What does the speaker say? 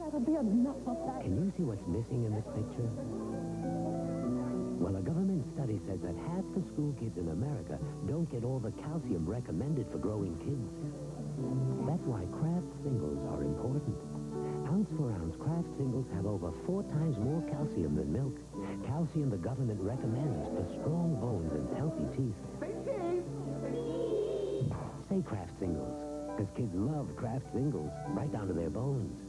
That'll be enough of that. Can you see what's missing in this picture? Well, a government study says that half the school kids in America don't get all the calcium recommended for growing kids. That's why Kraft singles are important. Ounce for ounce, Kraft singles have over four times more calcium than milk. Calcium the government recommends for strong bones and healthy teeth. Say cheese. Say Kraft singles, because kids love Kraft singles, right down to their bones.